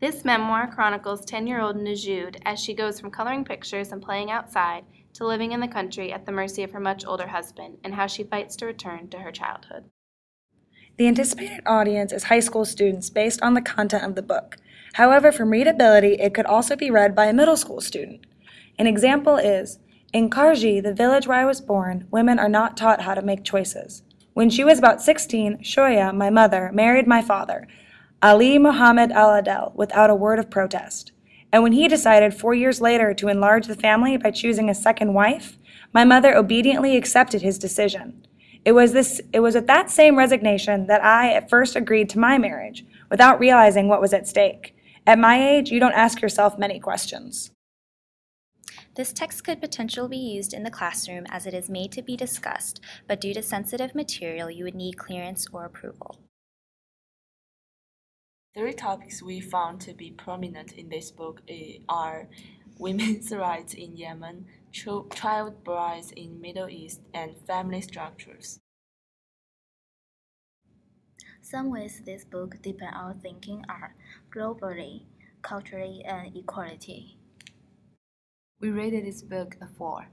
This memoir chronicles 10 year old Nujood as she goes from coloring pictures and playing outside to living in the country at the mercy of her much older husband and how she fights to return to her childhood. The anticipated audience is high school students based on the content of the book. However, from readability, it could also be read by a middle school student. An example is In Khardji, the village where I was born, women are not taught how to make choices. When she was about 16, Shoya, my mother, married my father, Ali Muhammad Al Adel, without a word of protest. And when he decided four years later to enlarge the family by choosing a second wife, my mother obediently accepted his decision. It was, this, it was with that same resignation that I at first agreed to my marriage, without realizing what was at stake. At my age, you don't ask yourself many questions. This text could potentially be used in the classroom as it is made to be discussed, but due to sensitive material, you would need clearance or approval. Three topics we found to be prominent in this book eh, are women's rights in Yemen, child brides in Middle East, and family structures. Some ways this book deepen our thinking are globally, culturally, and equality. We rated this book a 4.